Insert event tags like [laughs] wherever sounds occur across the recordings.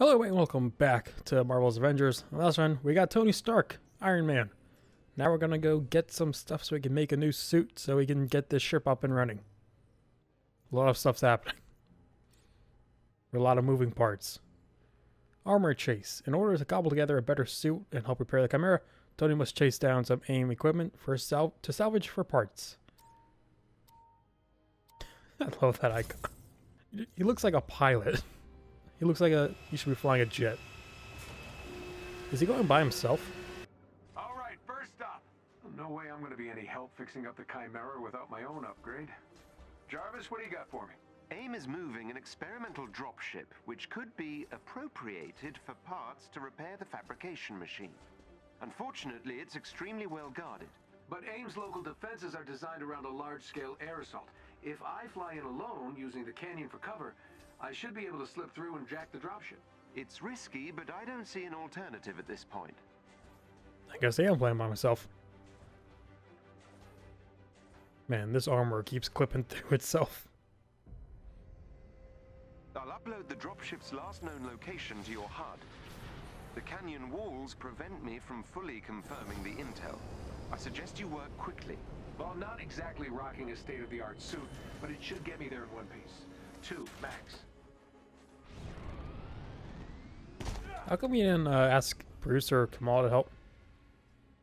Hello and welcome back to Marvel's Avengers. Last one, we got Tony Stark, Iron Man. Now we're gonna go get some stuff so we can make a new suit so we can get this ship up and running. A lot of stuff's happening. A lot of moving parts. Armor chase. In order to cobble together a better suit and help repair the Chimera, Tony must chase down some AIM equipment for sal to salvage for parts. [laughs] I love that icon. He looks like a pilot. He looks like a he should be flying a jet. Is he going by himself? All right, first up. No way I'm going to be any help fixing up the Chimera without my own upgrade. Jarvis, what do you got for me? AIM is moving an experimental dropship which could be appropriated for parts to repair the fabrication machine. Unfortunately, it's extremely well guarded. But AIM's local defenses are designed around a large-scale air assault. If I fly in alone, using the canyon for cover, I should be able to slip through and jack the dropship. It's risky, but I don't see an alternative at this point. I guess I am playing by myself. Man, this armor keeps clipping [laughs] through itself. I'll upload the dropship's last known location to your HUD. The canyon walls prevent me from fully confirming the intel. I suggest you work quickly. Well, not exactly rocking a state-of-the-art suit, but it should get me there in one piece. Two, max. How come you didn't uh, ask Bruce or Kamal to help?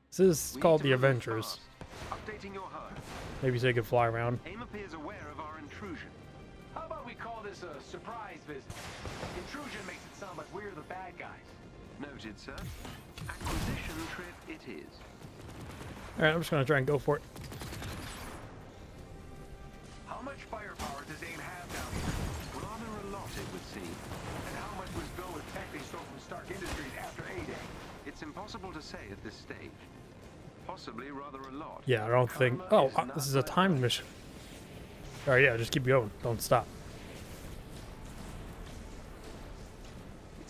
This is We called the Avengers. Updating your HUD. Maybe so you can fly around. AIM appears aware of our intrusion. How about we call this a surprise visit? Intrusion makes it sound like we're the bad guys. Noted, sir. Acquisition trip it is. Alright, I'm just gonna try and go for it. How much firepower does AIM have down here? Rather a lot, it would seem. And how much was Bill they stole from Stark Industries after A-Day? It's impossible to say at this stage. Possibly rather a lot. Yeah, I don't think. Oh, uh, this is a timed mission. Alright, yeah, just keep going. Don't stop.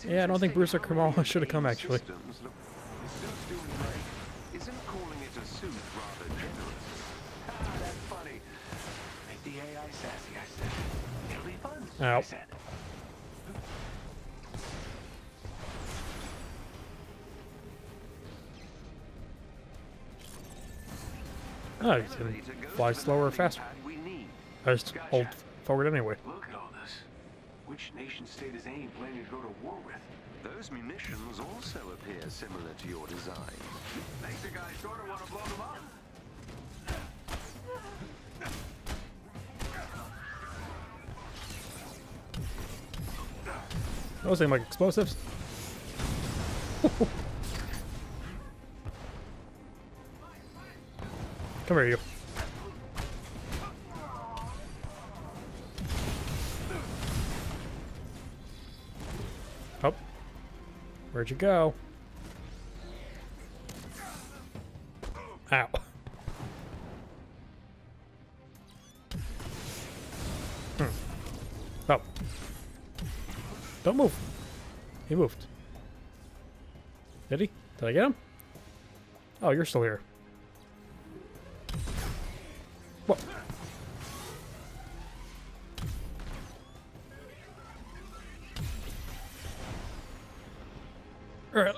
Yeah, I don't think Bruce or how Kamal should have come, actually. systems look- The suit's doing great. Isn't Oh, you can fly slower or faster. pad we need. I just hold forward anyway. Look at all this. Which nation state is AIM planning to go to war with? Those munitions also appear similar to your design. Makes the guy sort of want to blow them up. Those seem like explosives. [laughs] Come here, you. Oh. Where'd you go? Ow. Hmm. Oh. Don't move. He moved. Did he? Did I get him? Oh, you're still here.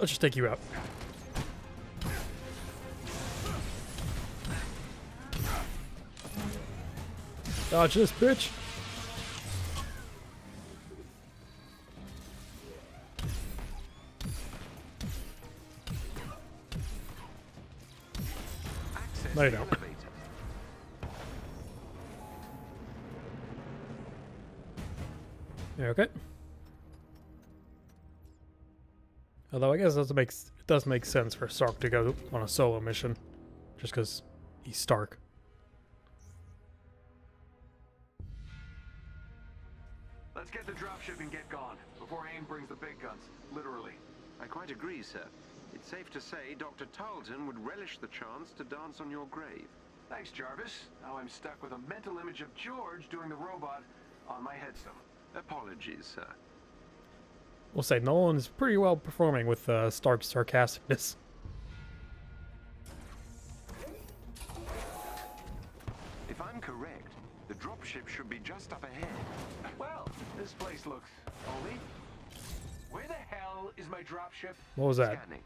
Let's just take you out. Dodge this, bitch! No, you don't. okay. Although I guess it does make it does make sense for Stark to go on a solo mission, just because he's Stark. Let's get the dropship and get gone before AIM brings the big guns. Literally. I quite agree, sir. It's safe to say Dr. Tarleton would relish the chance to dance on your grave. Thanks, Jarvis. Now I'm stuck with a mental image of George doing the robot on my headstone. Apologies, sir. We'll say Nolan is pretty well performing with uh, Stark's sarcasticness. If I'm correct, the dropship should be just up ahead. Well, this place looks holy. Where the hell is my dropship? What was that? Scanning.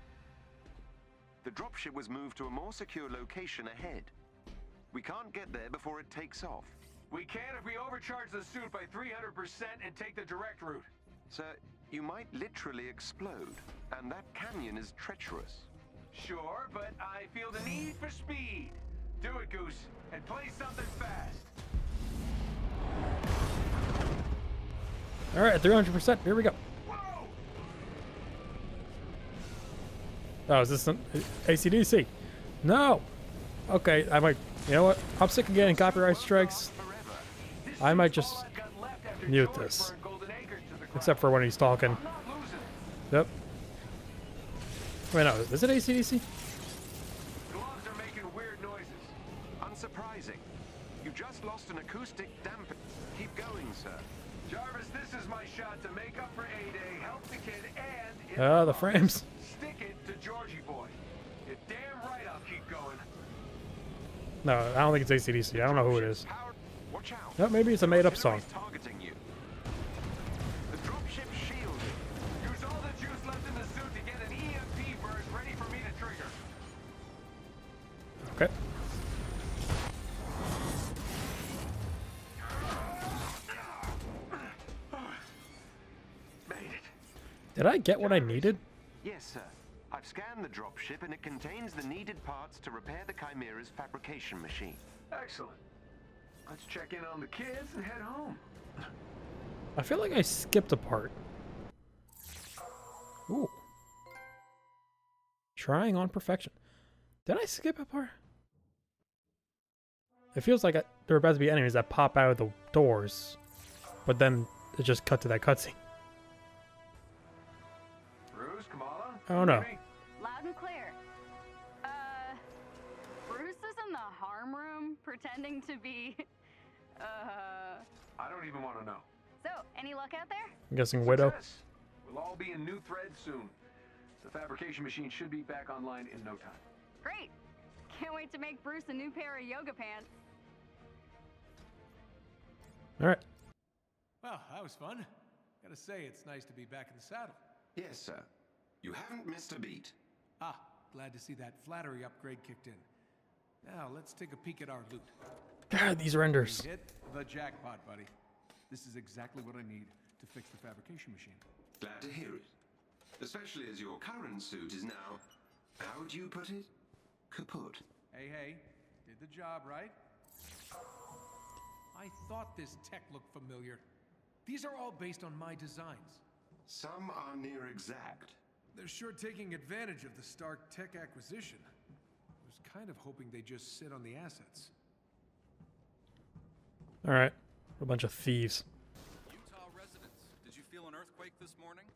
The dropship was moved to a more secure location ahead. We can't get there before it takes off. We can if we overcharge the suit by 300% and take the direct route. Sir, you might literally explode, and that canyon is treacherous. Sure, but I feel the need for speed. Do it, Goose, and play something fast. All right, 300%. Here we go. Whoa! Oh, is this some uh, ACDC? No. Okay, I might. You know what? I'm sick of getting copyright strikes. I might just all I've got left after mute this. Except for when he's talking. I'm not losing. Yep. Wait, no. Is it ACDC? Gloves are making weird noises. Unsurprising. You just lost an acoustic damper. Keep going, sir. Jarvis, this is my shot to make up for A-Day, help the kid, and... Ah, the frames. Stick it to Georgie boy. You're damn right I'll keep going. No, I don't think it's ACDC. I don't know who it is. Power- Watch out. No, maybe it's a made-up song. Targeting Did I get what I needed? Yes, sir. I've scanned the dropship and it contains the needed parts to repair the Chimera's fabrication machine. Excellent. Let's check in on the kids and head home. I feel like I skipped a part. Ooh. Trying on perfection. Did I skip a part? It feels like I, there are about to be enemies that pop out of the doors, but then it just cut to that cutscene. Oh, no. Amy? Loud and clear. Uh, Bruce is in the harm room pretending to be. [laughs] Uh. I don't even want to know. So, any luck out there? I'm guessing Widow. Success. We'll all be in new threads soon. The fabrication machine should be back online in no time. Great. Can't wait to make Bruce a new pair of yoga pants. All right. Well, that was fun. Gotta say, it's nice to be back in the saddle. Yes, sir. You haven't missed a beat. Ah, glad to see that flattery upgrade kicked in. Now, let's take a peek at our loot. God, these renders. Hit the jackpot, buddy. This is exactly what I need to fix the fabrication machine. Glad to hear it. Especially as your current suit is now, how would you put it? Kaput. Hey, hey, did the job, right? I thought this tech looked familiar. These are all based on my designs. Some are near exact. They're sure taking advantage of the Stark tech acquisition. I was kind of hoping they just sit on the assets. All right. A bunch of thieves. Utah residents, did you feel an earthquake this morning?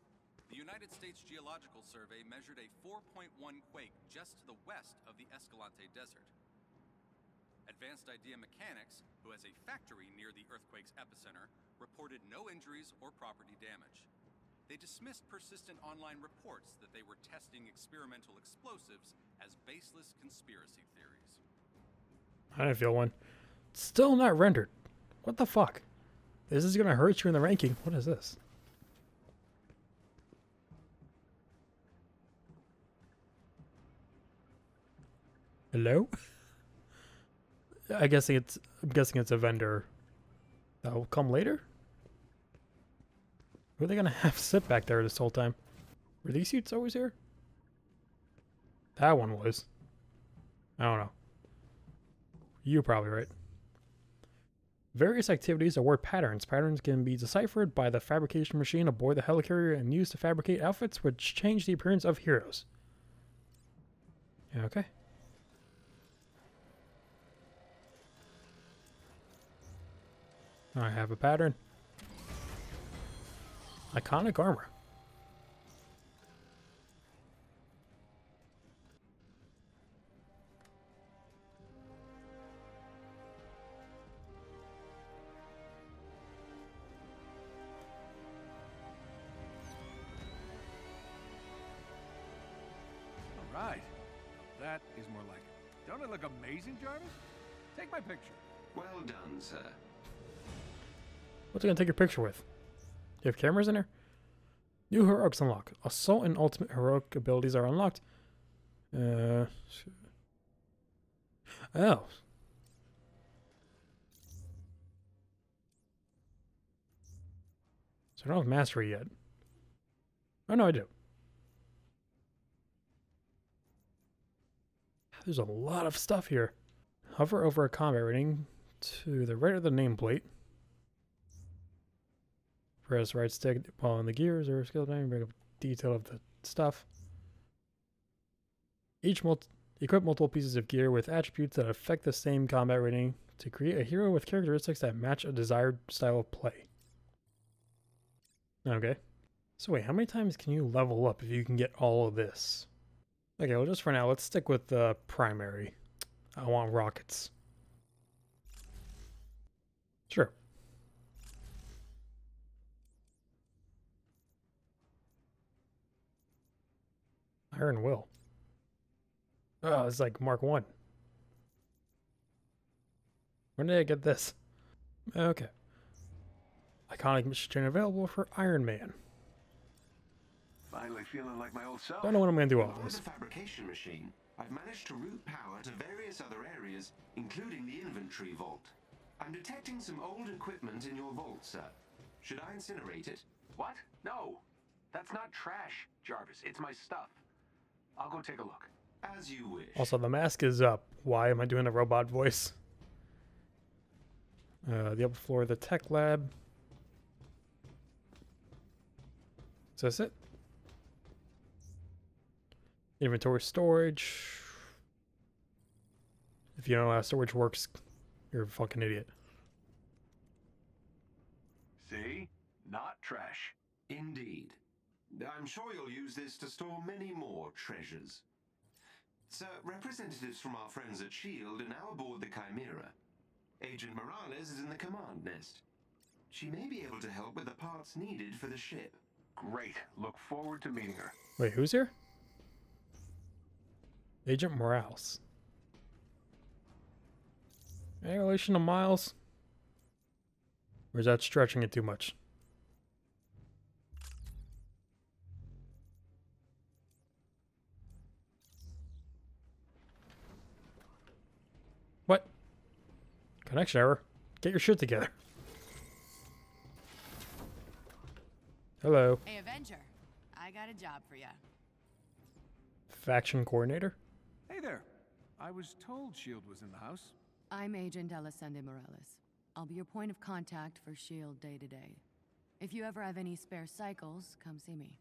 The United States Geological Survey measured a 4.1 quake just to the west of the Escalante Desert. Advanced Idea Mechanics, who has a factory near the earthquake's epicenter, reported no injuries or property damage. They dismissed persistent online reports that they were testing experimental explosives as baseless conspiracy theories. I didn't feel one. Still not rendered. What the fuck? This is gonna hurt you in the ranking. What is this? Hello? [laughs] I guess it's I'm guessing it's a vendor that will come later. Who are they gonna [laughs] have sit back there this whole time? Were these seats always here? That one was. I don't know. You're probably right. Various activities are word patterns. Patterns can be deciphered by the fabrication machine aboard the helicarrier and used to fabricate outfits which change the appearance of heroes. Okay. I have a pattern. Iconic armor. All right. That is more like it. Don't I look amazing, Jarvis? Take my picture. Well done, sir. What's it gonna take your picture with? You have cameras in here? New heroics unlock. Assault and ultimate heroic abilities are unlocked. Uh. Oh. So I don't have mastery yet. Oh no, I do. There's a lot of stuff here. Hover over a combat rating to the right of the nameplate. Press right stick while in the gears or skill down, bring up detail of the stuff. Each multi equip multiple pieces of gear with attributes that affect the same combat rating to create a hero with characteristics that match a desired style of play. Okay. So wait, how many times can you level up if you can get all of this? Okay, well just for now, let's stick with the primary. I want rockets. Sure. Iron Will. Oh, it's like Mark 1. When did I get this? Okay. Iconic mission available for Iron Man. Finally feeling like my old self. Don't know what I'm gonna do all this. the fabrication machine, I've managed to route power to various other areas, including the inventory vault. I'm detecting some old equipment in your vault, sir. Should I incinerate it? What? No. That's not trash, Jarvis. It's my stuff. I'll go take a look. As you wish. Also, the mask is up. Why am I doing a robot voice? Uh, the upper floor of the tech lab. Is this it? Inventory storage. If you don't know how storage works, you're a fucking idiot. See? Not trash. Indeed. I'm sure you'll use this to store many more treasures. Sir, representatives from our friends at S.H.I.E.L.D. are now aboard the Chimera. Agent Morales is in the command nest. She may be able to help with the parts needed for the ship. Great. Look forward to meeting her. Wait, who's here? Agent Morales. Any relation to Miles? Or is that stretching it too much? Connection error. Get your shit together. Hello. Hey, Avenger. I got a job for you. Faction coordinator? Hey there. I was told S.H.I.E.L.D. was in the house. I'm Agent Alessandra Morales. I'll be your point of contact for S.H.I.E.L.D. day to day. If you ever have any spare cycles, come see me.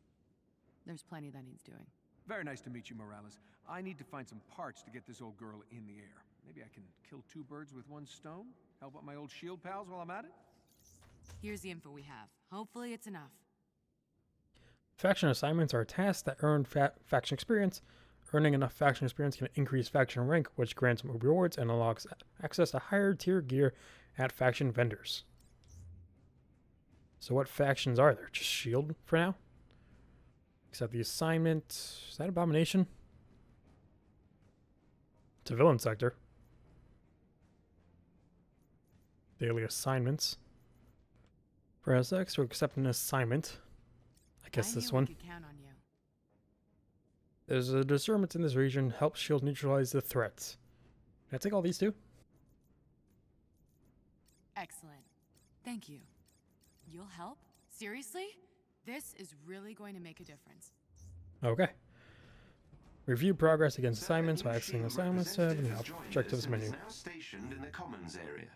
There's plenty that needs doing. Very nice to meet you, Morales. I need to find some parts to get this old girl in the air. Maybe I can kill two birds with one stone? Help out my old S.H.I.E.L.D. pals while I'm at it? Here's the info we have. Hopefully it's enough. Faction assignments are tasks that earn fa- faction experience. Earning enough faction experience can increase faction rank, which grants more rewards and unlocks access to higher tier gear at faction vendors. So, what factions are there? Just Shield for now? Except the assignment. Is that Abomination? It's a villain sector. Daily assignments. Press X to accept an assignment. I guess I this one. Count on you. There's a discernment in this region. Help shield neutralize the threats. Can I take all these too? Excellent. Thank you. You'll help? Seriously? This is really going to make a difference. Okay. Review progress against assignments by accessing S.H.I.E.L.D. assignments tab in representative the objectives menu. is now stationed in the commons area.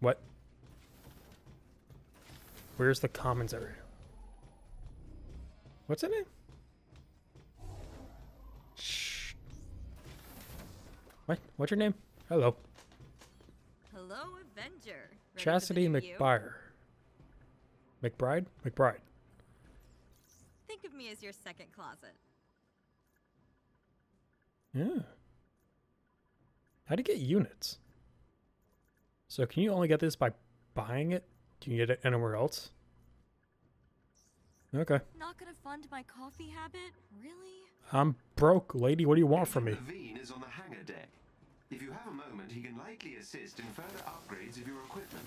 What? Where's the commons area? What's in it? Shh. What? What's your name? Hello. Hello, Avenger. Ready Chastity? McBire. McBride? McBride. Think of me as your second closet. Yeah. How do you get units? So can you only get this by buying it? Can you get it anywhere else? Okay. Not gonna fund my coffee habit? Really? I'm broke, lady. What do you want from me? Levine is on the hangar deck. If you have a moment, he can likely assist in further upgrades of your equipment.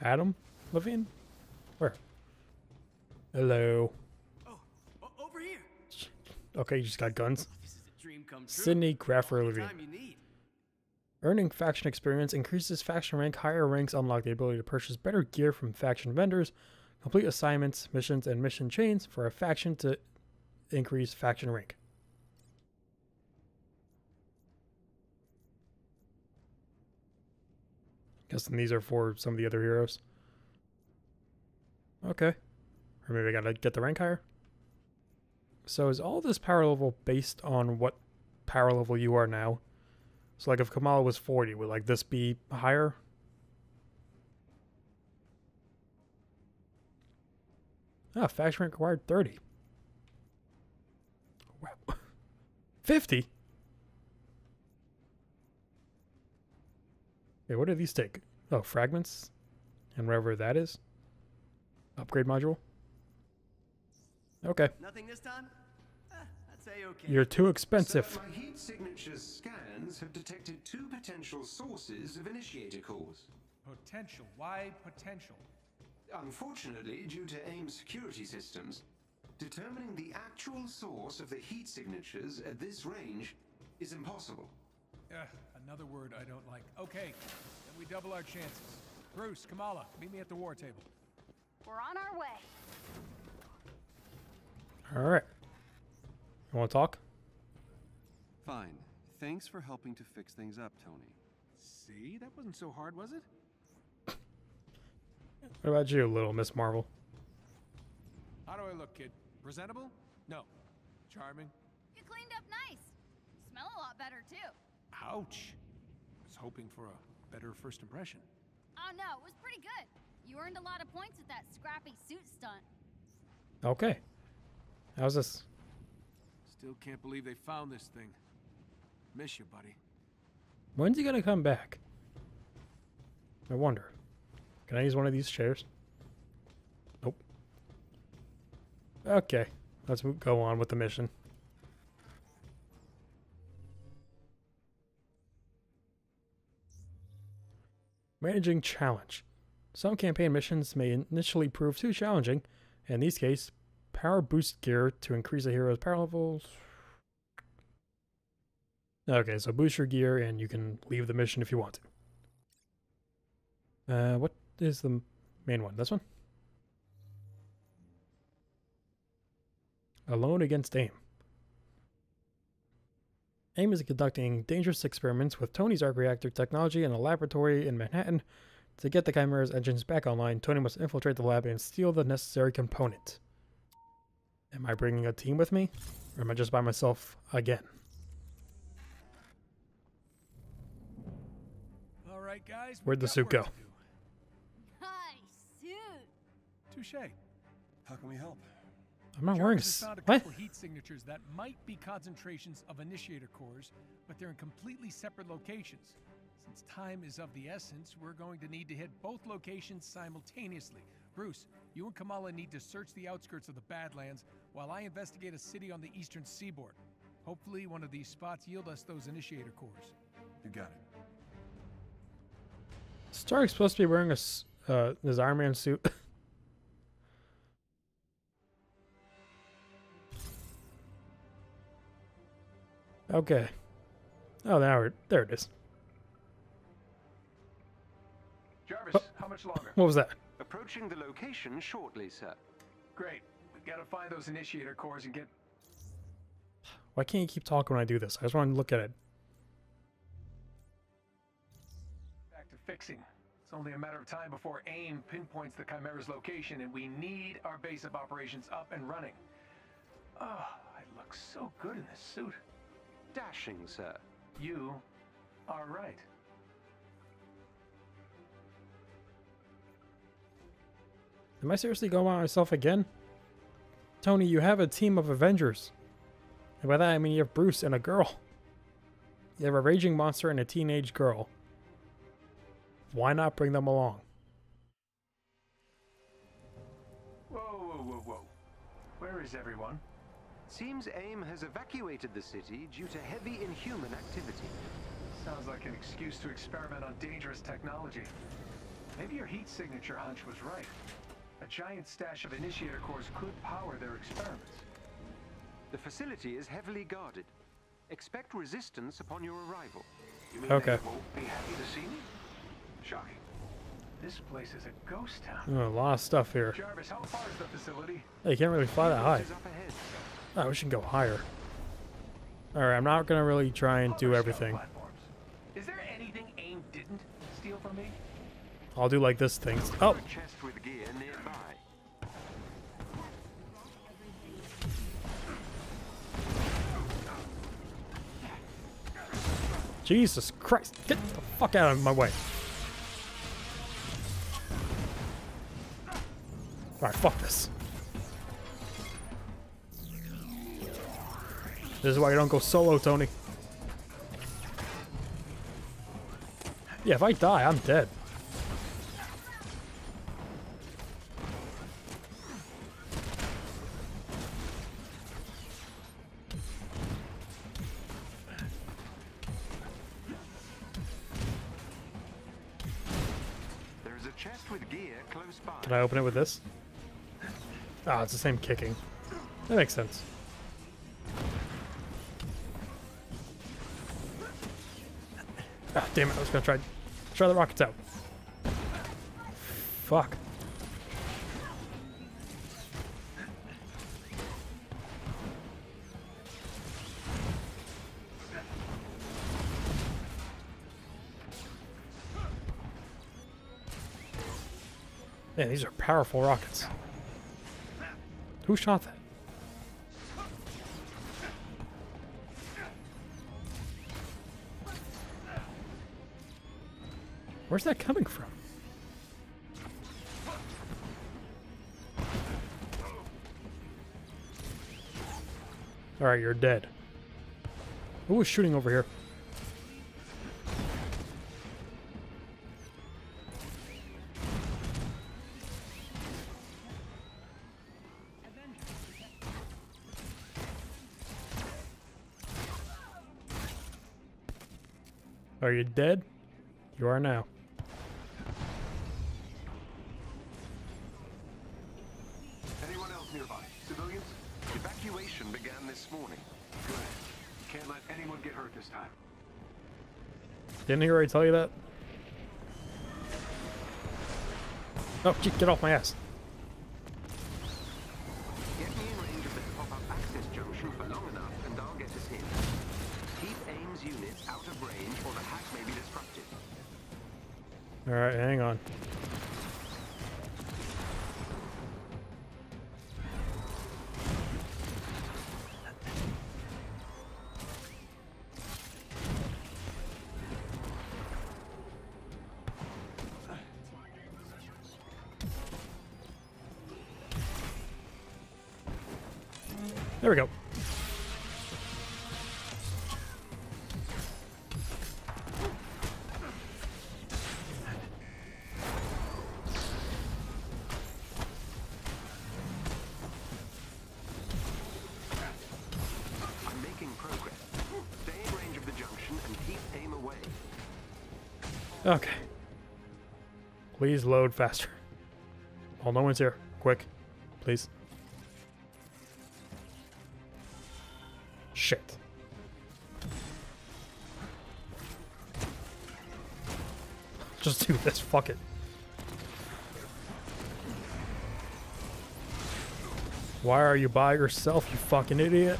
Adam Levine? Where? Hello. Oh, over here. Okay, you just got guns. Oh, this is a dream come true. Sydney Graffer All the Levine. Earning faction experience increases faction rank. Higher ranks unlock the ability to purchase better gear from faction vendors, complete assignments, missions, and mission chains for a faction to increase faction rank. Guessing these are for some of the other heroes. Okay. Or maybe I gotta get the rank higher. So is all this power level based on what power level you are now? So like if Kamala was 40, would like this be higher? Ah, faction rank required 30. Wow. [laughs] 50? Okay, what do these take? Oh, fragments? And wherever that is? Upgrade module? Okay. Nothing this time? Eh, I'd say okay. You're too expensive. Sir, my heat signature's scans have detected two potential sources of initiator cores. Potential. Why potential? Unfortunately, due to AIM's security systems, determining the actual source of the heat signatures at this range is impossible. Ugh, another word I don't like. Okay, then we double our chances. Bruce, Kamala, meet me at the war table. We're on our way. All right. You want to talk? Fine. Thanks for helping to fix things up, Tony. See, that wasn't so hard, was it? What about you, little Miss Marvel? How do I look, kid? Presentable? No. Charming? You cleaned up nice. Smell a lot better too. Ouch. Was hoping for a better first impression. Oh no, it was pretty good. You earned a lot of points with that scrappy suit stunt. Okay. How's this? Still can't believe they found this thing. Miss you, buddy. When's he gonna come back? I wonder. Can I use one of these chairs? Nope. Okay. Let's go on with the mission. Managing challenge. Some campaign missions may initially prove too challenging. In these cases, power boost gear to increase a hero's power levels. Okay, so boost your gear and you can leave the mission if you want to. Uh, what is the main one? This one? Alone against AIM. AIM is conducting dangerous experiments with Tony's arc reactor technology in a laboratory in Manhattan. To get the Chimera's engines back online, Tony must infiltrate the lab and steal the necessary component. Am I bringing a team with me? Or am I just by myself again? All right, guys. Where'd the suit go? to. Nice suit. Touche. How can we help? I'm not wearing a Jarvis has s- found a what? heat signatures that might be concentrations of initiator cores, but they're in completely separate locations. Since time is of the essence, we're going to need to hit both locations simultaneously. Bruce, you and Kamala need to search the outskirts of the Badlands while I investigate a city on the eastern seaboard. Hopefully, one of these spots yield us those initiator cores. You got it. Stark's supposed to be wearing a s- uh, his Iron Man suit. [laughs] okay. Oh, now it, there it is. Jarvis, how much longer? What was that? Approaching the location shortly, sir. Great. We've got to find those initiator cores and get Why can't you keep talking when I do this? I just want to look at it. back to fixing. It's only a matter of time before AIM pinpoints the Chimera's location, and we need our base of operations up and running. Oh, I look so good in this suit. Dashing, sir. You are right. Am I seriously going by myself again? Tony, you have a team of Avengers. And by that I mean you have Bruce and a girl. You have a raging monster and a teenage girl. Why not bring them along? Whoa, whoa, whoa, whoa. Where is everyone? Seems AIM has evacuated the city due to heavy inhuman activity. Sounds like an excuse to experiment on dangerous technology. Maybe your heat signature hunch was right. A giant stash of initiator cores could power their experiments. The facility is heavily guarded. Expect resistance upon your arrival. You Okay. won't be happy to see me? Shocking. This place is a ghost town. Oh, a lot of stuff here. Jarvis, how far is the facility? Hey, you can't really fly that high. Is. Oh, we should go higher. Alright, I'm not gonna really try and do everything. platforms. Is there anything AIM didn't steal from me? I'll do like this thing. Oh, Jesus Christ. Get the fuck out of my way. Alright, fuck this. This is why you don't go solo, Tony. Yeah, if I die, I'm dead. Open it with this? Ah, it's the same kicking. That makes sense. Ah, damn it, I was gonna try try the rockets out. Fuck. Man, these are powerful rockets. Who shot that? Where's that coming from? Alright, you're dead. Who was shooting over here? Are you dead? You are now. Anyone else nearby? Civilians? Evacuation began this morning. Good. Can't let anyone get hurt this time. Didn't he already tell you that? Oh, get off my ass. Keep AIM away. Okay. Please load faster. Oh, no one's here. Quick. Please. Just do this. Fuck it. Why are you by yourself, you fucking idiot?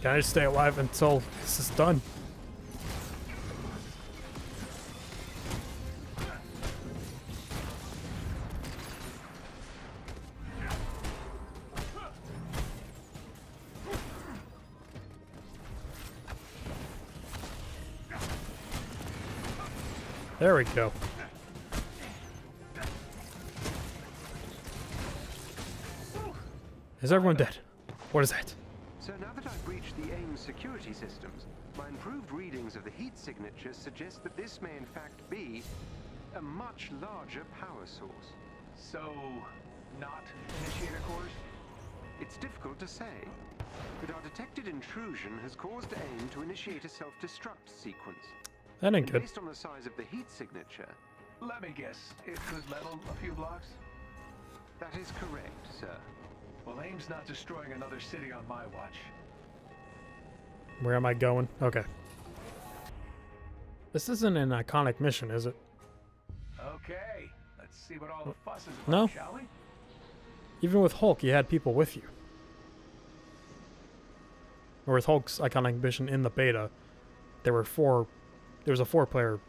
Can I just stay alive until this is done? We go. Is everyone dead? What is that? So now that I've breached the AIM security systems, my improved readings of the heat signatures suggest that this may in fact be a much larger power source. So, not initiator cores? It's difficult to say, but our detected intrusion has caused AIM to initiate a self-destruct sequence. That ain't And good. Based on the size of the heat signature, Let me guess, it could level a few blocks? that is correct, sir. Well, AIM's not destroying another city on my watch. Where am I going? Okay. This isn't an iconic mission, is it? Okay, let's see what all the fuss is about, No. shall we? Even with Hulk, you had people with you. Or with Hulk's iconic mission in the beta, there were four. There was a four-player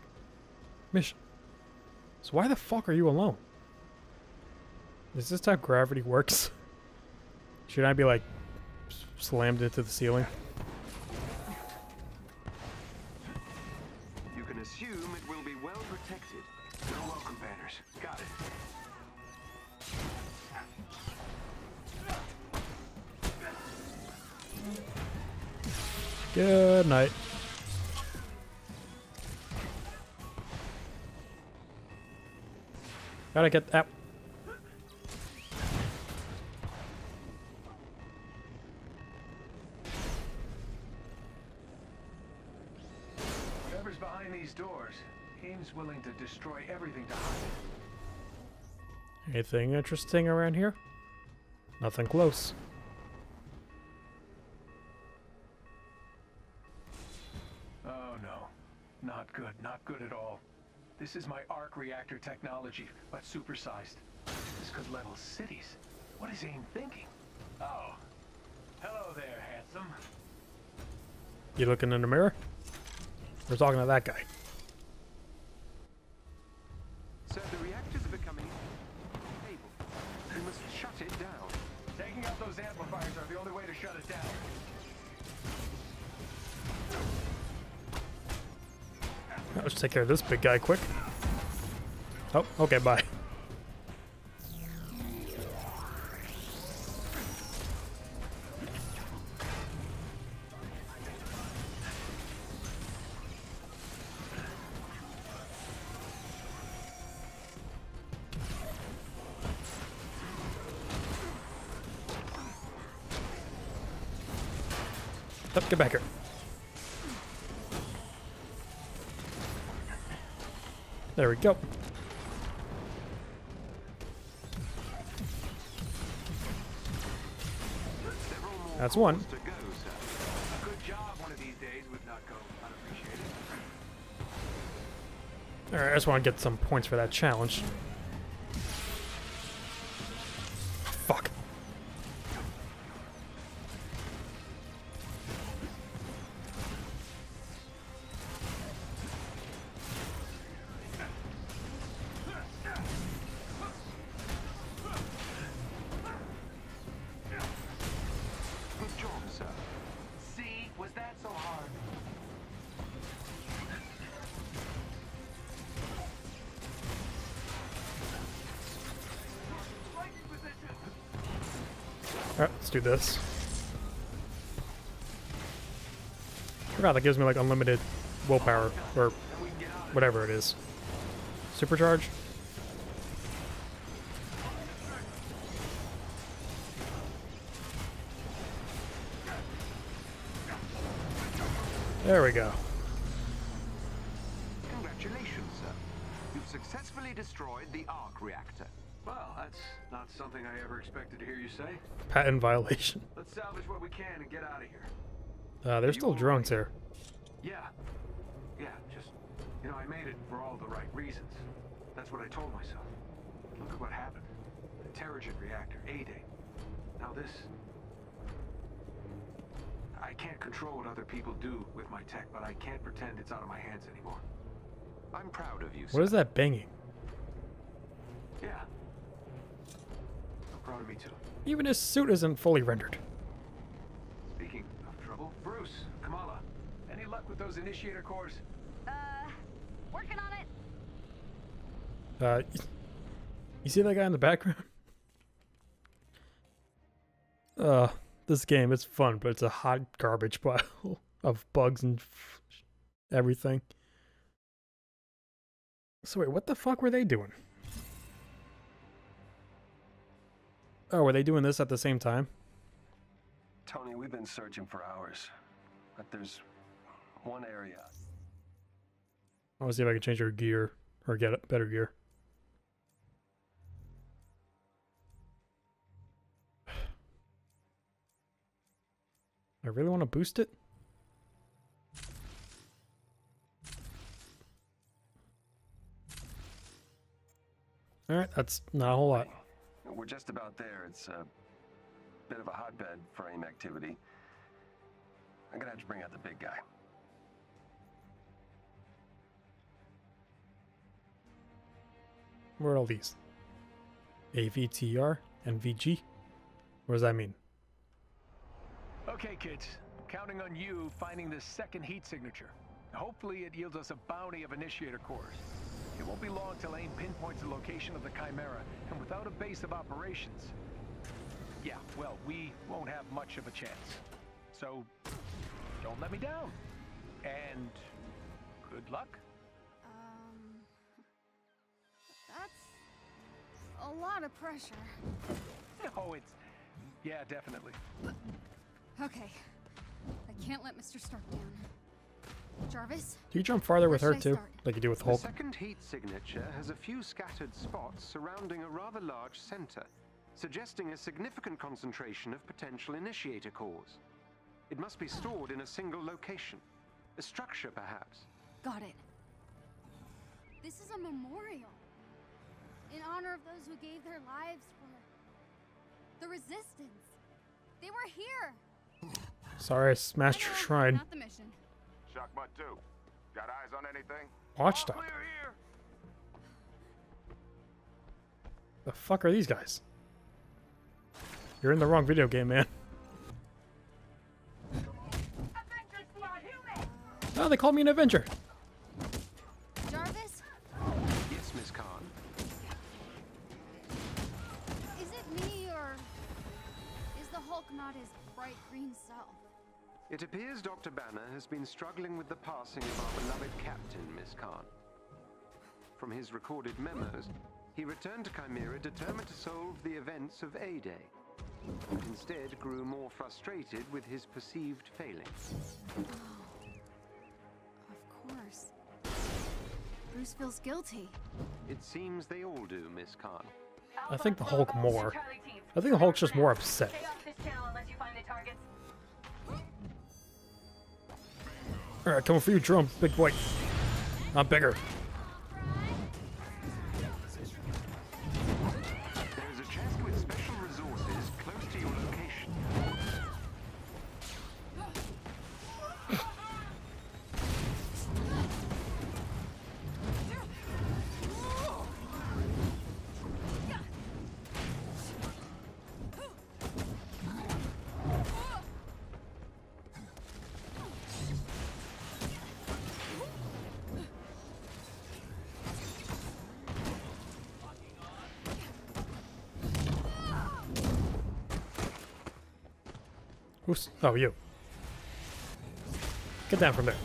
mission. So why the fuck are you alone? Is this how gravity works? [laughs] Should I be like slammed into the ceiling? You can assume it will be well protected. You're welcome, banners. Got it. Good night. Gotta get that. Whoever's behind these doors, AIM's willing to destroy everything to hide it. Anything interesting around here? Nothing close. Oh no, not good, not good at all. This is my arc reactor technology, but supersized. This could level cities. What is AIM thinking? Oh, hello there, handsome. You looking in the mirror? We're talking to that guy. Let's take care of this big guy quick. Oh, okay, bye. Get back here. Not go unappreciated. Alright, I just want to get some points for that challenge. Alright, let's do this. Forgot that gives me like unlimited willpower, or whatever it is. Supercharge? There we go. Patent violation. [laughs] Let's salvage what we can and get out of here. Uh, there's still drones here. Yeah. Yeah, just, you know, I made it for all the right reasons. That's what I told myself. Look at what happened. The Terrigen reactor, A-Day. Now this. I can't control what other people do with my tech, but I can't pretend it's out of my hands anymore. I'm proud of you, What is that banging? Yeah. I'm proud of me too. Even his suit isn't fully rendered. Speaking of trouble, Bruce, Kamala, any luck with those initiator cores? Uh, working on it. Uh, you see that guy in the background? [laughs] Uh, this game, it's fun, but it's a hot garbage pile [laughs] of bugs and everything. So wait, what the fuck were they doing? Oh, were they doing this at the same time? Tony, we've been searching for hours, but there's one area. I want to see if I can change her gear or get better gear. [sighs] I really want to boost it? Alright, that's not a whole lot. We're just about there. It's a bit of a hotbed for AIM activity. I'm gonna have to bring out the big guy. Where are all these? AVTR and VG? What does that mean? Okay, kids. Counting on you finding this second heat signature. Hopefully it yields us a bounty of initiator cores. It won't be long till AIM pinpoints the location of the Chimera, and without a base of operations... Yeah, well, we won't have much of a chance. So, don't let me down. And good luck. Um, [laughs] that's a lot of pressure. [laughs] Oh, it's... Yeah, definitely. Okay, I can't let Mr. Stark down. Jarvis? Do you jump farther with her too? start? Like you do with Hulk? The second heat signature has a few scattered spots surrounding a rather large center, suggesting a significant concentration of potential initiator cores. It must be stored in a single location. A structure, perhaps. Got it. This is a memorial. In honor of those who gave their lives for the resistance. They were here. Sorry, I smashed your shrine. Not the mission. Shockmutt 2. Got eyes on anything? Watchdog. Oh, the fuck are these guys? You're in the wrong video game, man. Oh, they called me an Avenger. Jarvis? Yes, Miss Khan. Is it me or is the Hulk not his bright green self? It appears Dr. Banner has been struggling with the passing of our beloved captain, Miss Khan. From his recorded memos, he returned to Chimera determined to solve the events of A-Day, but instead grew more frustrated with his perceived failings. Oh, of course. Bruce feels guilty. It seems they all do, Miss Khan. I think the Hulk more. I think the Hulk's just more upset. Alright, coming for you, drum, big boy. I'm bigger. Oh, you. Get down from there.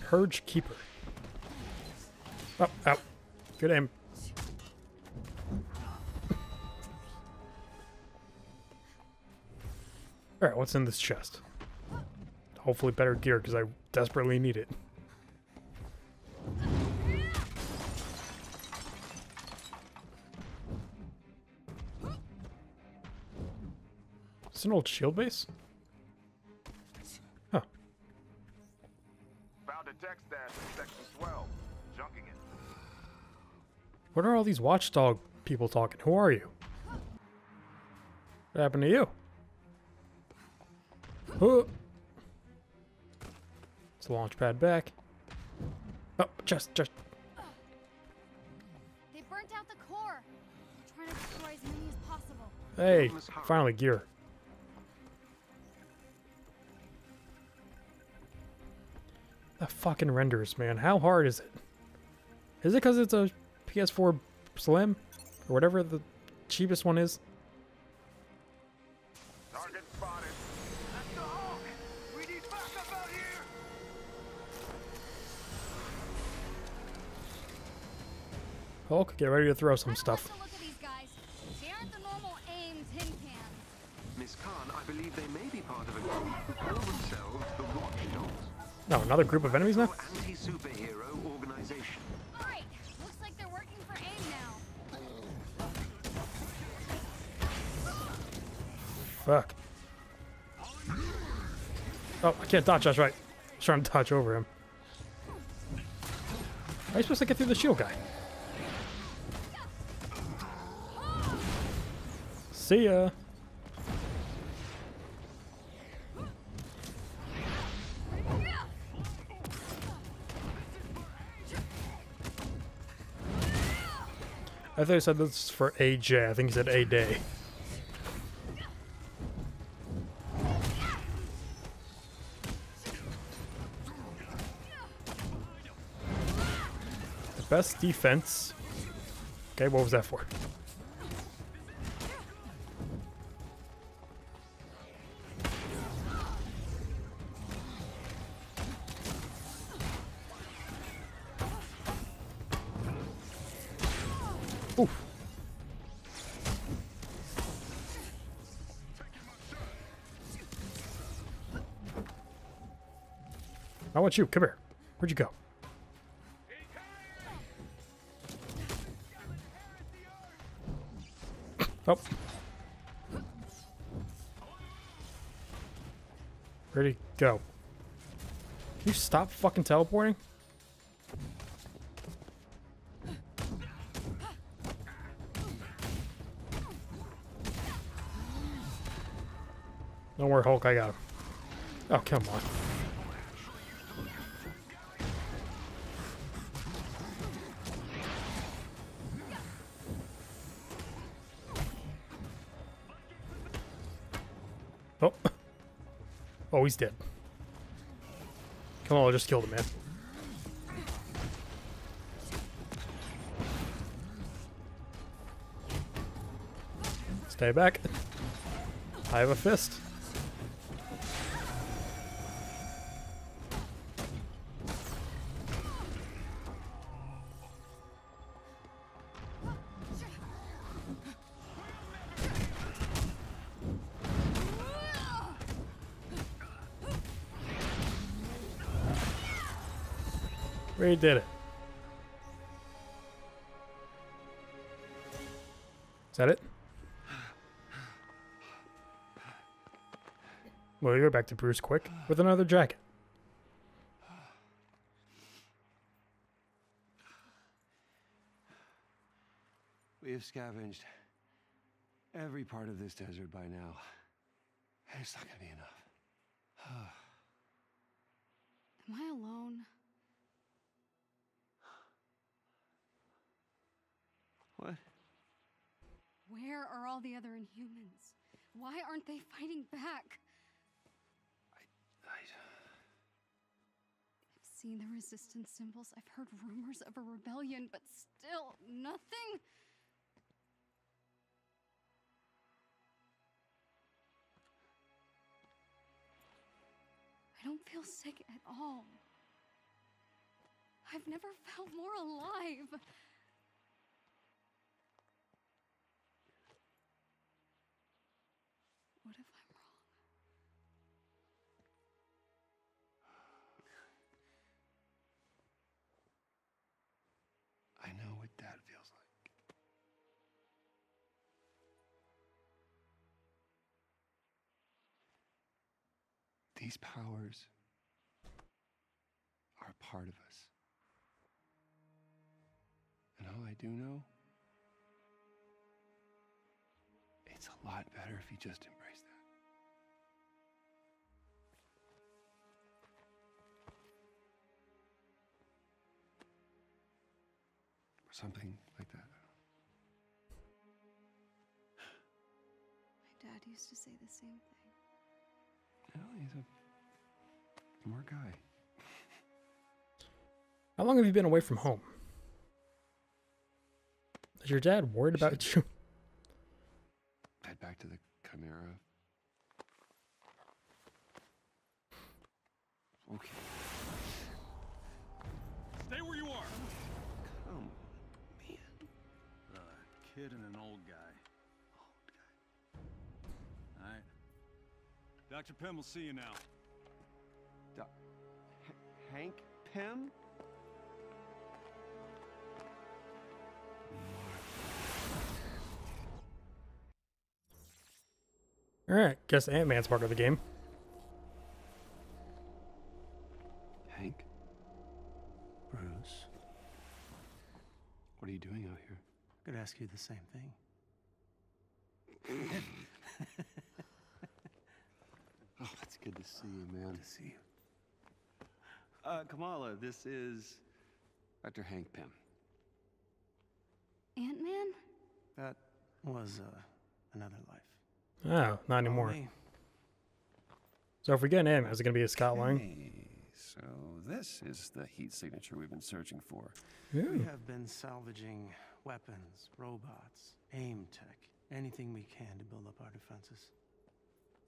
Purge Keeper. Oh, ow. Good aim. Alright, what's in this chest? Hopefully better gear, because I desperately need it. It's an old shield base? Huh. Found a tech stash in section 12. Junking it. What are all these watchdog people talking? Who are you? What happened to you? Oh. It's the launch pad back. Oh, just, just. They burnt out the core. They're trying to destroy as many as possible. Hey, finally gear. The fucking renders, man. How hard is it? Is it because it's a PS4 Slim? Or whatever the cheapest one is? Hulk, get ready to throw some stuff. Look at these guys. They aren't the normal AIM tin cans. Miss Khan, I believe they may be part of a group who call themselves the Watchdogs. No, another group of enemies now? Anti-superhero organization. Alright, looks like they're working for AIM now. Fuck. Oh, I can't dodge, that's right. I was trying to dodge over him. How are you supposed to get through the shield guy? See ya. I thought he said this is for AJ. I think he said A day. The best defense. Okay, what was that for? Oof. I want you. Come here. Where'd you go? Oh. Where'd go? Can you stop fucking teleporting? Hulk, I got him. Oh, come on. Oh. [laughs] Oh, he's dead. Come on, I'll just kill the man. Stay back. I have a fist. We did it. Is that it? Well, you're back to Bruce quick with another jacket. We have scavenged every part of this desert by now. And it's not gonna be enough. [sighs] Am I alone? What? Where are all the other Inhumans? Why aren't they fighting back? I've seen the resistance symbols. I've heard rumors of a rebellion, but still nothing. I don't feel sick at all. I've never felt more alive. These powers are a part of us. And all I do know, it's a lot better if you just embrace that. Or something like that. My dad used to say the same thing. Well, he's a smart guy. How long have you been away from home? Is your dad worried about you? Head back to the Chimera. Okay. Stay where you are. Come, man. A kid and an old guy. All right. Dr. Pym will see you now. Doc H Hank Pym? Alright, guess Ant Man's part of the game. Hank? Bruce, What are you doing out here? could ask you the same thing. [laughs] Oh, it's good to see you, man. to see you. Uh, Kamala, this is Dr. Hank Pym. Ant Man? That was uh, another life. Oh, not anymore. me. So if we get an Ant Man, is it going to be a Scott Lang? Hey, so this is the heat signature we've been searching for. We have been salvaging weapons, robots, aim tech, anything we can to build up our defenses.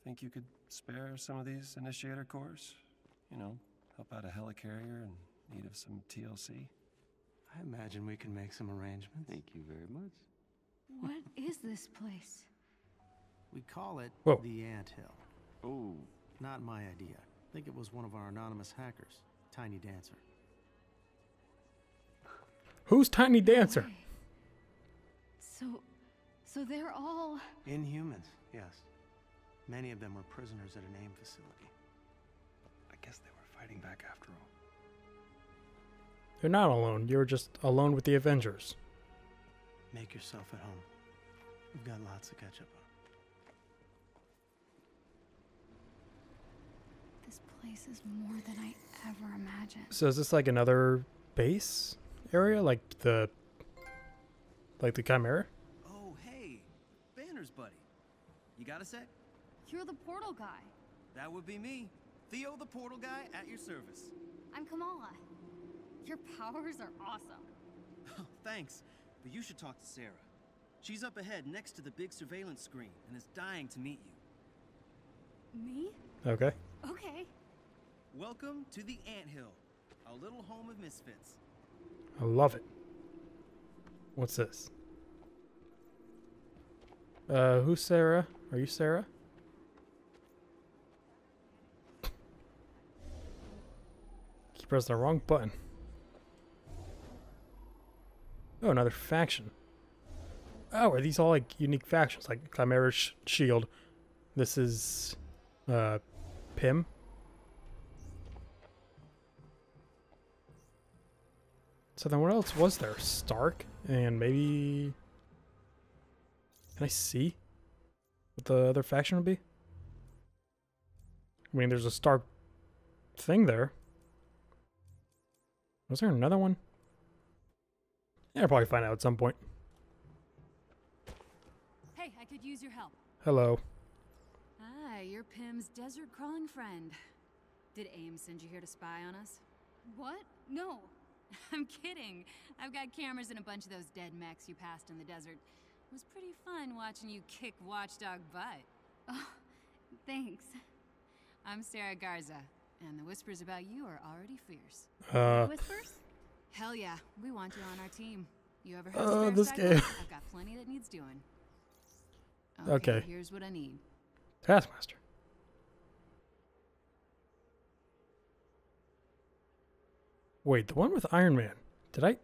Think you could spare some of these initiator cores? You know, help out a helicarrier in need of some TLC? I imagine we can make some arrangements. Thank you very much. What is this place? We call it Whoa. the Ant Hill. Oh, Not my idea. I think it was one of our anonymous hackers, Tiny Dancer. Who's Tiny Dancer? So, so they're all. Inhumans, yes. Many of them were prisoners at an AIM facility. I guess they were fighting back after all. You're not alone. You're just alone with the Avengers. Make yourself at home. We've got lots to catch up on. This place is more than I ever imagined. So is this like another base area? Like the... Like the Chimera? Oh, hey, Banner's buddy. You got a sec? You're the portal guy. That would be me, Theo the portal guy at your service. I'm Kamala. Your powers are awesome. Oh, thanks, but you should talk to Sarah. She's up ahead next to the big surveillance screen and is dying to meet you. Me? Okay. Okay. Welcome to the Ant Hill, our little home of misfits. I love it. What's this? Uh, who's Sarah? Are you Sarah? Pressing the wrong button. Oh, another faction. Oh, are these all like unique factions? Like Chimera Sh- Shield. This is, uh, Pym. So then what else was there? Stark and maybe... Can I see what the other faction would be? I mean, there's a Stark thing there. Was there another one? Yeah, I'll probably find out at some point. Hey, I could use your help. Hello. Hi, you're Pym's desert crawling friend. Did AIM send you here to spy on us? What? No. [laughs] I'm kidding. I've got cameras in a bunch of those dead mechs you passed in the desert. It was pretty fun watching you kick Watchdog butt. [laughs] Oh, thanks. I'm Sarah Garza, and the whispers about you are already fierce. Uh, Whispers? Hell yeah, we want you on our team. You ever Uh, heard of this game. I've got plenty that needs doing. Okay. Here's what I need. Taskmaster. Wait, the one with Iron Man. Did I?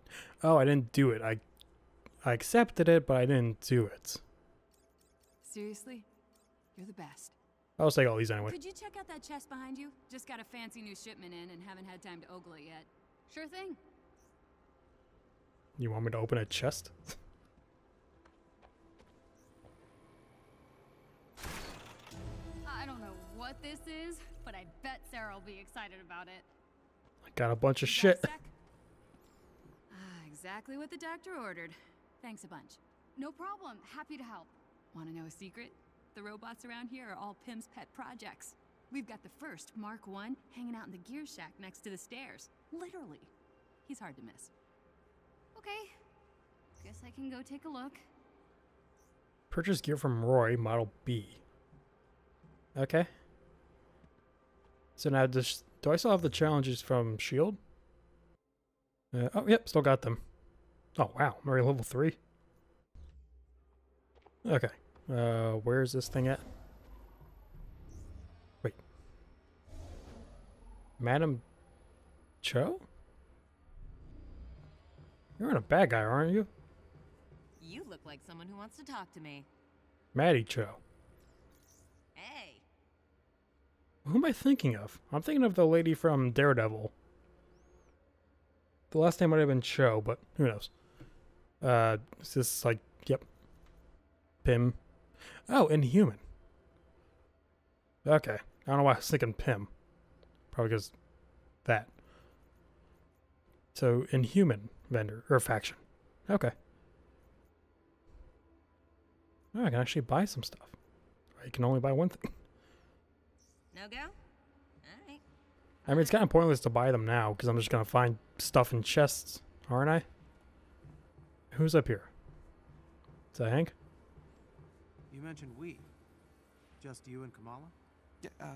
Oh, I didn't do it. I, I accepted it, but I didn't do it. Seriously? You're the best. I'll take all these anyway. Could you check out that chest behind you? Just got a fancy new shipment in and haven't had time to ogle it yet. Sure thing. You want me to open a chest? I don't know what this is, but I bet Sarah will be excited about it. I got a bunch of shit. got a sec? Ah, exactly what the doctor ordered. Thanks a bunch. No problem. Happy to help. Want to know a secret? The robots around here are all Pym's pet projects. We've got the first Mark One hanging out in the gear shack next to the stairs. Literally. He's hard to miss. Okay. Guess I can go take a look. Purchase gear from Roy, Model B. Okay. So now, does, do I still have the challenges from Shield? Uh, oh, yep, still got them. Oh wow, I'm already level three. Okay. Uh, where's this thing at? Wait. Madam Cho? You're not a bad guy, aren't you? You look like someone who wants to talk to me. Maddie Cho. Hey. Who am I thinking of? I'm thinking of the lady from Daredevil. The last name might have been Cho, but who knows? Uh, is this like, yep. Pym. Oh, Inhuman. Okay. I don't know why I was thinking Pym. Probably because that. So, Inhuman vendor, or faction. Okay. Oh, I can actually buy some stuff. I can only buy one thing. No go? Alright. I mean, it's kind of pointless to buy them now because I'm just going to find stuff in chests, aren't I? Who's up here? Is that Hank? You mentioned we. Just you and Kamala? Yeah, uh,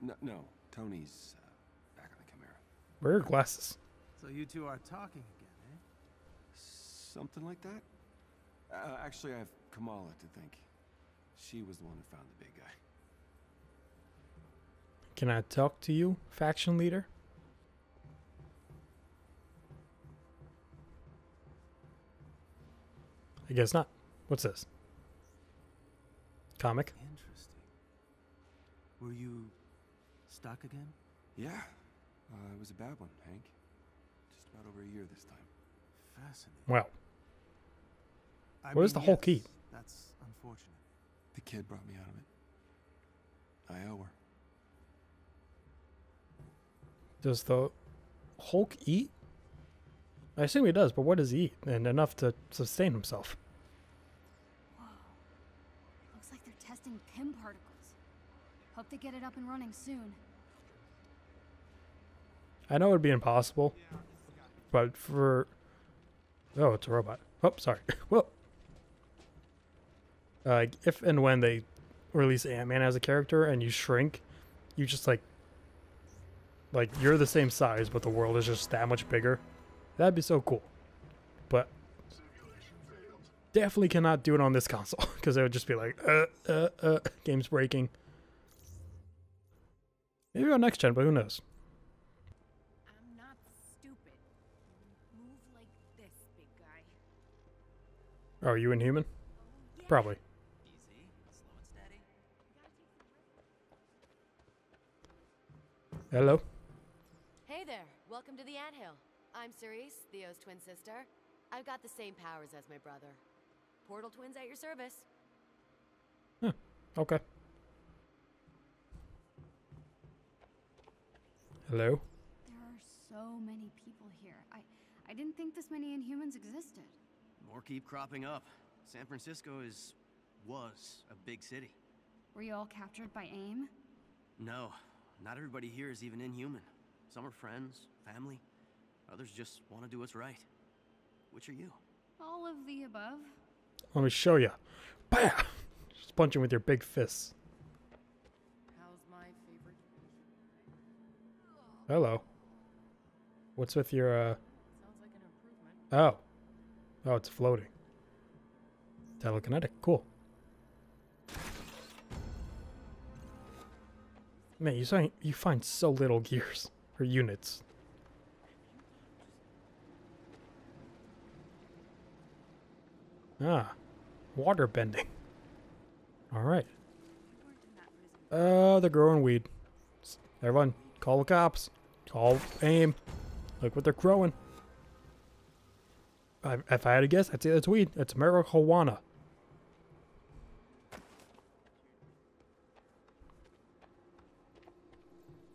no, no. Tony's uh, back on the Chimera. Where are your glasses? So you two are talking again, eh? Something like that? Uh, actually, I have Kamala to thank. She was the one who found the big guy. Can I talk to you, faction leader? I guess not. What's this? Comic? Interesting. Were you stuck again? Yeah. Uh, it was a bad one, Hank. Just about over a year this time. Fascinating. Well, I what is mean, the whole yes, key? That's unfortunate. The kid brought me out of it. I owe her. Does the Hulk eat? I assume he does, but what does he eat? And enough to sustain himself. Looks like Pym particles. Hope they get it up and running soon. I know it would be impossible, but for oh, it's a robot. Oh, sorry. [laughs] Whoa. Uh, if and when they release Ant Man as a character and you shrink, you just like like you're the same size, but the world is just that much bigger. That'd be so cool. But definitely cannot do it on this console [laughs] because it would just be like, uh, uh, uh, game's breaking. Maybe on next gen, but who knows? I'm not stupid. Move like this, big guy. Oh, are you inhuman? Probably. Hello. Hey there, welcome to the Anthill. I'm Cerise, Theo's twin sister. I've got the same powers as my brother. Portal twins at your service. Hmm. Okay. Hello. There are so many people here. I, I didn't think this many Inhumans existed. More keep cropping up. San Francisco is. was a big city. Were you all captured by AIM? No, not everybody here is even inhuman. Some are friends, family. Others just want to do what's right. Which are you? All of the above. Let me show you. Bam! Just punch him with your big fists. How's my favorite? Hello. What's with your uh? Sounds like an improvement. Oh. Oh, it's floating. Telekinetic. Cool. Man, you find you find so little gears or units. Ah, water bending. All right. Uh, they're growing weed. Everyone, call the cops. Call aim. Look what they're growing. I, if I had to guess, I'd say that's weed. It's marijuana.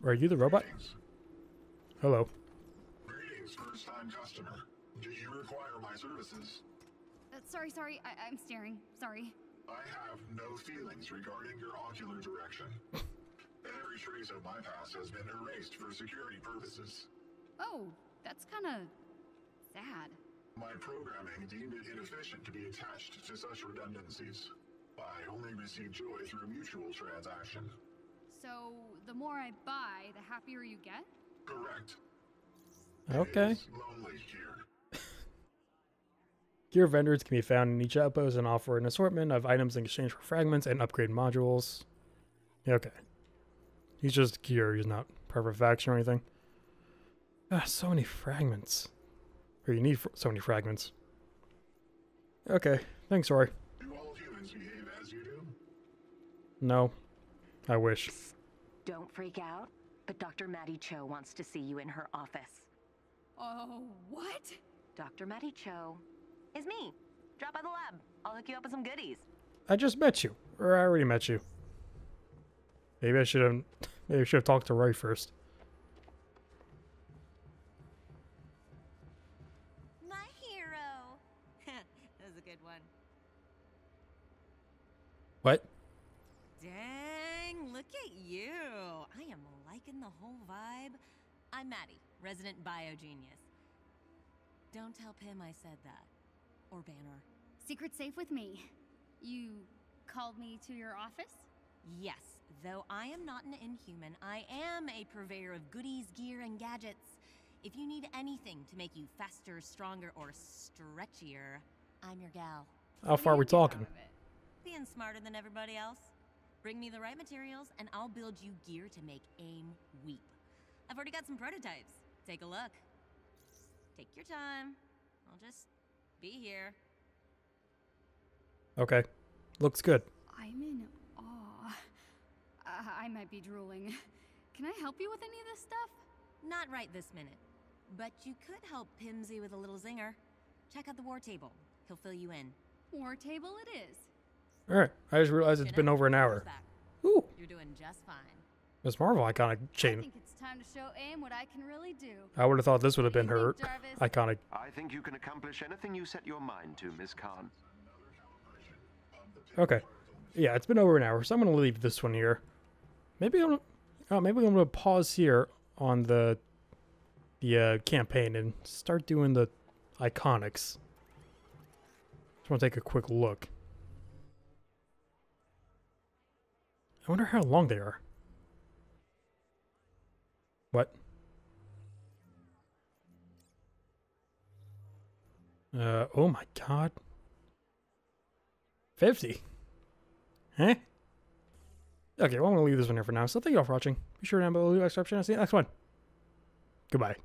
Are you the robot? Hello. Greetings, first time customer. Do you require my services? Uh, sorry, sorry. I, I'm staring. Sorry. I have no feelings regarding your ocular direction. Every trace of my past has been erased for security purposes. Oh, that's kind of sad. My programming deemed it inefficient to be attached to such redundancies. I only receive joy through mutual transaction. So, the more I buy, the happier you get? Correct. Okay. Lonely here. Gear vendors can be found in each outpost and offer an assortment of items in exchange for fragments and upgrade modules. Yeah, okay. He's just gear, he's not part of a faction or anything. Ah, so many fragments. Or you need fr- so many fragments. Okay, thanks, Rory. Do all humans behave as you do? No. I wish. Don't freak out, but Dr. Maddie Cho wants to see you in her office. Oh, what? Dr. Maddie Cho is me. Drop by the lab. I'll hook you up with some goodies. I just met you. Or I already met you. Maybe I should have [laughs] maybe I should have talked to Roy first. My hero. [laughs] that was a good one. What? Dang, look at you. I am liking the whole vibe. I'm Maddie, resident biogenius. Don't tell Pym I said that. Or Banner. Secret safe with me. You called me to your office? Yes, though I am not an inhuman, I am a purveyor of goodies, gear, and gadgets. If you need anything to make you faster, stronger, or stretchier, I'm your gal. How far are we talking? Being smarter than everybody else. Bring me the right materials, and I'll build you gear to make AIM weep. I've already got some prototypes. Take a look. Take your time. I'll just be here. Okay. Looks good. I'm in awe. Uh, I might be drooling. Can I help you with any of this stuff? Not right this minute. But you could help Pimsy with a little zinger. Check out the war table. He'll fill you in. War table it is. Alright. I just realized it's been over an hour. Ooh. You're doing just fine. This Marvel iconic I chain. think it's time to show AIM what I can really do. I would have thought this would have been her Jarvis? iconic. I think you can accomplish anything you set your mind to, Miss Khan. Okay. Yeah, it's been over an hour, so I'm gonna leave this one here. Maybe I'm oh, maybe I'm gonna pause here on the the uh, campaign and start doing the iconics. Just want to take a quick look. I wonder how long they are. What? Uh, oh my god. 50. Huh? Okay, well, I'm going to leave this one here for now. So thank you all for watching. Be sure to down below, leave a subscription. I'll see you next one. Goodbye.